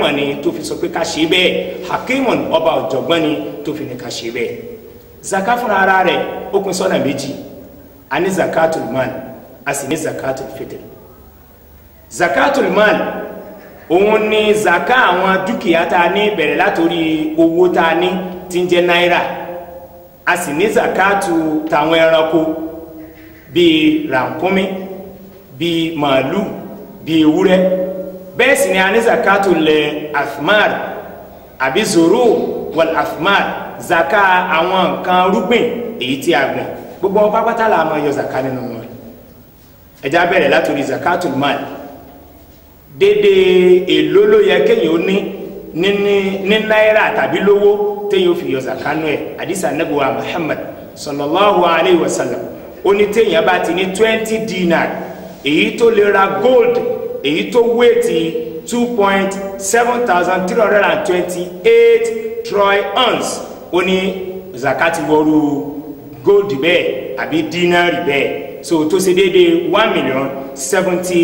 wọn ni tó fi sọ pé ká ṣe bẹ́ẹ̀. Hakimun ọba ọ̀jọ̀gbọ́n ni tó fi ní ká ṣe bẹ́ẹ̀. Zaka fúnra ara rẹ̀ ó pín sọ́nà méjì. A ní zakatul mal a sì ní zakatul fitr. Zakatul mal òun ni zaka àwọn dúkìá tá ní bẹ̀rẹ̀ látòrí owó tá ní tí ń jẹ́ náírà. A sì ní zakatu tàwọn ẹranko bíi rànkúnmí bíi màálù bíi ewúrẹ́ bẹ́ẹ̀ sì ni a ní zakatu lẹ̀ athmar àbí zoro wal athmar zaka àwọn nǹkan rúgbìn èyí tí a gbìn. Gbogbo pápátá la máa yọ zaka nínú wọn. Ẹja bẹ̀rẹ̀ látòrí zakatu mal. Dédé èló ló yẹ kéèyàn ó ní ní náírà tàbí lówó téèyàn ó fi yọ zaka nù ẹ. Àdìsá nàbùwà muhammad sallallahu alayhi wa sallam. Ó ní téèyàn bá ti ní twenty dinar èyí tó lè ra gold èyí tó wéètì two point seven thousand three hundred and twenty-eight troy ounce ó ní zakati wọrú gold bẹ́ẹ̀ àbí dinari bẹ́ẹ̀. So tó ṣe déédéé one million seventy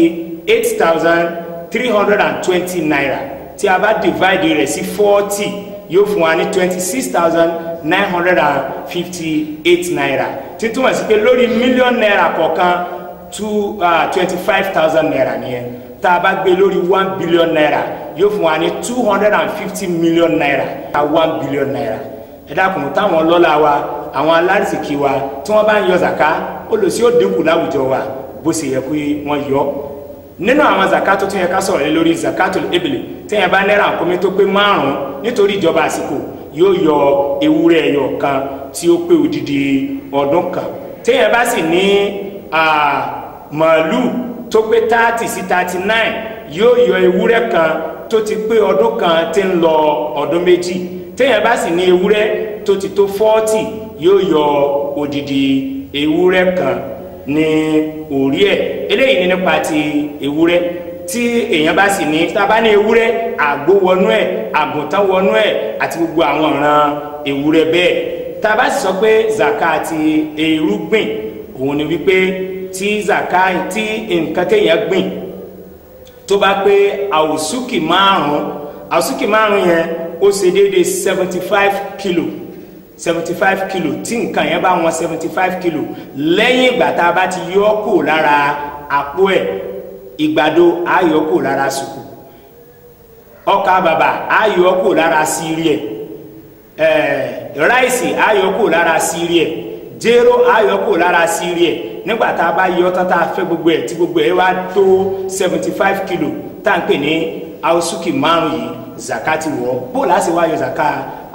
eight thousand three hundred and twenty naira. Tí a bá divide rẹ̀ sí forty yóò fún wa ní twenty six thousand nine hundred and fifty eight naira títúmọ̀ sí pé lórí mílíọ̀nù náírà kọ̀ọ̀kan two twenty five thousand naira nìyẹn tá a bá gbé lórí one billion naira yóò fún wa ní two hundred and fifty million naira. A one billion naira. Ẹ dákun táwọn lọ́la wa àwọn alárìsìkì wa tí wọ́n bá ń yọ zaka olùsí ó dínkù láwùjọ wa. Bó ṣe yẹ kí wọ́n yọ. Nínú àwọn zaka tó tún yẹ ká sọ̀rọ̀ lé lórí zakatul ebele téèyàn bá náírà nkómi tó pé márùn-ún nítorí ìjọba àsìkò yóò yọ ewúrẹ́ ẹyọ kan tí ó pé odidi ọdún kan. Téèyàn bá sì ní màálù tó pé thirty sí thirty nine yóò yọ ewúrẹ́ kan tó ti pé ọdún kan tí ń lọ ọdún méjì. Téèyàn bá sì ní ewúrẹ́ tó ti tó forty yóò yọ odidi ewúrẹ́ kan ní orí ẹ̀. Eléyìí ní nípa ti ewúrẹ́. Tí èèyàn bá sì ní tá a bá ní ewúrẹ́ àgbo wọnú ẹ̀ àgùntàn wọnú ẹ̀ àti gbogbo àwọn ọ̀ràn ewúrẹ́ bẹ́ẹ̀. Tá a bá sì sọ pé zaka ti irúgbìn òun ni wípé tí zaka tí nǹkan téèyàn gbìn. Tó bá pé àwòsúkì márùn àwòsúkì márùn yẹn ó ṣe déédéé seventy five kilo seventy five kilo tí nǹkan yẹn bá wọn seventy five kilo lẹ́yìn ìgbà tá a bá ti yọ kù lára àpò ẹ̀ ìgbàdo á yọ kù lára sùkù. Ọkà bàbà á yọ kù lára sírí ẹ̀. Ẹ̀ẹ́ ráìsì á yọ kù lára sírí ẹ̀. Jéró á yọ kù lára sírí ẹ̀ nígbà tá a bá yọ tán tá a fẹ́ gbogbo ẹ̀ tí gbogbo ẹ̀ wá tó seventy five kilo tá à ń pè ní àwòsùkì márùn yìí zakati wọ̀. Bó láti wá yọ zaka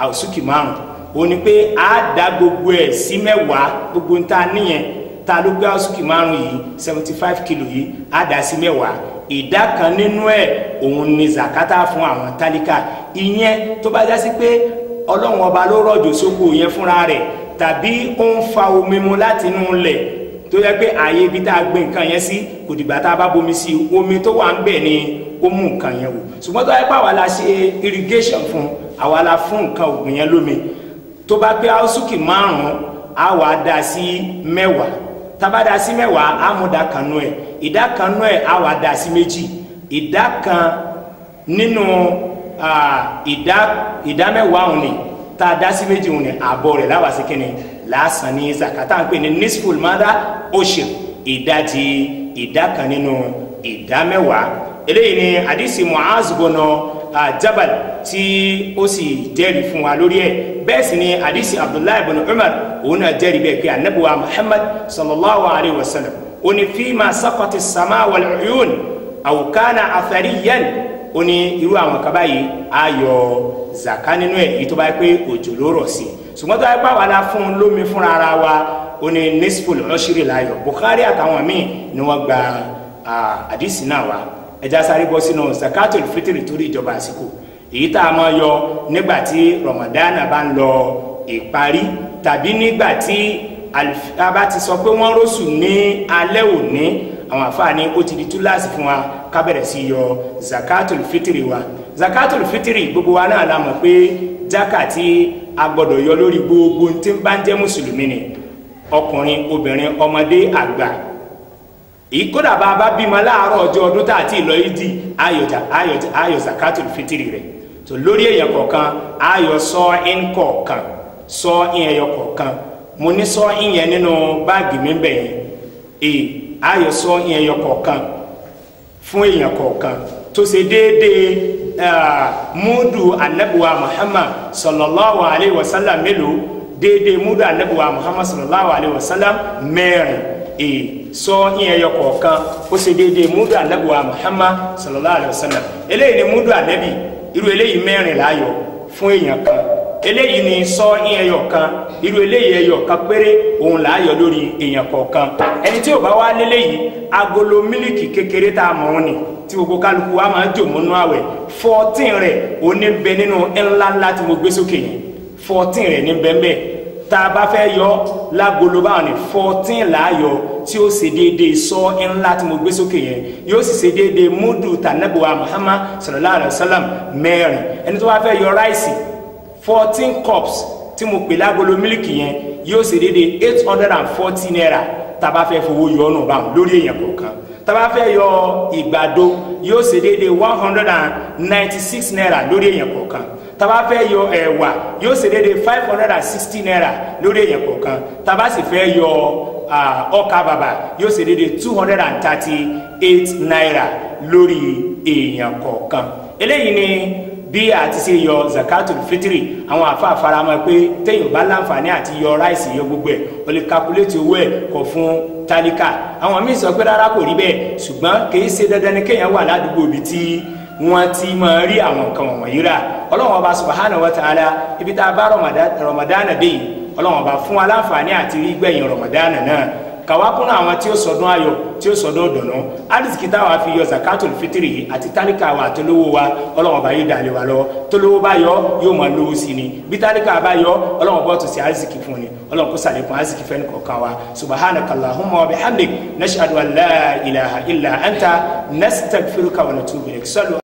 àwòsùkì márùn ó ní pé a dá gbogbo ẹ̀ sí mẹ́wàá gbogbo ń ta níyẹn ta ló gbé àwòsùkì márùn yìí seventy five kilo yìí a dá sí mẹ́wàá. Ìdá kan nínú ẹ̀ òun ni zakata fún àwọn tálíkà. Ìyẹn tó bá já sí pé ọlọ́run ọba ló rọ̀jò sóko yẹn fúnra rẹ̀ tàbí ó ń fa omi mu láti inú lẹ̀ tó yẹ pé ààyè ibi tá a gbé nǹkan yẹn sí kò dìgbà tá a bá bomi sí omi tó wà ń bẹ̀ ni ó mú nǹkan yẹn wò. Ṣùgbọ́n tó yẹ pé àwa la ṣe irrigation fún àwa la fún nǹkan ògùn yẹn lómi. Tó bá pé áùsùkì márùn-ún á wà á da sí mẹ́wàá. Tá a bá da sí mẹ́wàá á mú ìdá kan nú ẹ̀. Ìdá kan nú ẹ̀ á wà á da sí méjì. Ìdá kan nínú ìdá mẹ́wàá òun tá a dá sí méjì òun àbọ̀ rẹ̀ láwàá sí kínní lásán ní zakata ń pè ní nisful mada oṣù. Ìdajì ìdá kan nínú ìdá mẹ́wàá. Eléyìí ni àdìsí mu'az bọ̀nà jabal tí ó sì jẹ́rìí fún wa lórí ẹ̀. Bẹ́ẹ̀ sì ni àdìsí abdullahi bọ̀nà umar òun náà jẹ́rìí bẹ́ẹ̀ pé anabuwa muhammad sallallahu alayhi wa sallam ó ní fíìmà sakọtì sama wal uyun aw kana athariyan. Ní irú àwọn kaba yìí á yọ zaka nínú ẹ̀. Yìí tó bá yẹ pé òjò ṣùgbọ́n tó yẹ pé àwa la fún un lómi fúnra ara wa ó ní nisful ọ̀ṣìrì láyọ̀. Bukhari àtàwọn míì ni wọ́n gba àdìsí náà wá. Ẹja sáré bọ́ sínú zakatul fitiri torí ìjọba àsìkò. Èyí tá a máa yọ nígbà tí ramadan bá ń lọ ìparí tàbí nígbà tí a bá ti sọ pé wọ́n rọ́ṣù ní alẹ́ òní àwọn àfáàní ó ti di túláàsì fún wa ká sí yọ zakatul fitiri wa zakatul fitiri gbogbo wa náà la mọ̀ pé jákàtí a gbọ́dọ̀ yọ lórí gbogbo tí ń bá ń jẹ́ mùsùlùmí ni. Ọkùnrin obìnrin ọmọdé àgbà. Èyí kódà bá a bá bímọ láàárọ̀ ọjọ́ ọdún tá a ti lọ yìí di ayọ̀ zakatul fitiri rẹ̀. Tó lórí èèyàn kọ̀ọ̀kan ayọ̀ sọ in kọ̀ọ̀kan sọ in ẹyọ kọ̀ọ̀kan. Mo ní sọ in yẹn nínú báàgì mi bẹ̀ yẹn. Ee ayọ̀ sọ in ẹyọ kọ̀ọ̀kan fún èèyàn kọ̀ọ̀kan tó ṣe déédéé múdù anabiwa muhammad sallallahu alayhi wa sallam mélòó? Déédéé múdù anabiwa muhammad sallallahu alayhi wa sallam mẹ́rin. Ee sọ ìyẹn yọ kọ̀ọ̀kan ó ṣe déédéé múdù anabiwa muhammad sallallahu alayhi wa sallam. Eléyìí ni múdù anabi irú eléyìí mẹ́rin láàyò fún èèyàn kan eléyìí ni sọ ìyẹn yọ kan irú eléyìí ẹyọ kan péré òun láàyò lórí èèyàn kọ̀ọ̀kan. Ẹni tí ò bá wá léléyìí agolo mílìkì kékeré tá a mọ̀ ọ́n ni tí gbogbo kálukú wa máa ń jò mọ́nú àwẹ̀. Fourteen rẹ̀ ó ní bẹ nínú ńlá ńlá tí mo gbé sókè yẹn. Fourteen rẹ̀ ní bẹ́ẹ̀ tá a bá fẹ́ yọ lágolo báwọn ni fourteen là á yọ tí ó ṣe déédéé sọ ńlá tí mo gbé sókè yẹn. Yóò sì ṣe déédéé múdù tànàbùwà muhammad sallallahu alayhi wa sallam mẹ́rin. Ẹni tó bá fẹ́ yọ ráìsì fourteen cups tí mo pè lágolo mílìkì yẹn yóò ṣe déédéé eight hundred and forty naira tá a bá fẹ́ fowó yọ ọ́nà báwọn lórí èèyàn kọ̀ọ̀kan. Tá a bá fẹ́ yọ ìgbàdo yóò ṣe déédéé one hundred and ninety six naira lórí èèyàn kọ̀ọ̀kan. Tá a bá fẹ́ yọ ẹ̀wà yóò ṣe déédéé five hundred and sixty naira lórí èèyàn kọ̀ọ̀kan. Tá a bá sì fẹ́ yọ ọkà bàbà yóò ṣe déédéé two hundred and thirty eight naira lórí èèyàn kọ̀ọ̀kan. Eléyìí ni bí a ti ṣe yọ zakatul fitiri àwọn àfáà faramọ́ pé téèyàn bá láǹfààní àti yọ ráìsì yọ gbogbo ẹ̀ o lè kakuléètì owó ẹ̀ kọ fún tálíkà. Àwọn míì sọ pé rárá kò rí bẹ́ẹ̀ ṣùgbọ́n kìí ṣe dandan ni kéèyàn wà ládùúgbò ibi tí wọ́n ti máa rí àwọn nǹkan wọ̀nyí rà. Ọlọ́run ọba subahana wa ta'ala ibi tá a bá rọmọdánà yìí ọlọ́run ọba fún wa láǹfààní àti rí gbẹ̀yìn rọmọdánà náà kàwákùn àwọn tí ó sọdún ayọ̀ tí ó sọdún dùnú arísìkí táwa fi yọ zakatul fitiri àti tálíkà wa àtolówó wa ọlọ́wọ́n bá yé dalẹ̀ wa lọ. Tolówó bá yọ yóò máa lówó sí ni. Bí tálíkà bá yọ ọlọ́wọ́n bọ́ tó sí arísìkí fún ni. Ọlọ́wọ́n kó sàlékún arísìkí fẹ́ni kọ̀ọ̀kan wa. Subhanaka allahumma wa bihamdik nashhadu an la ilaha illa anta nastaghfiruka wa natubu ilayk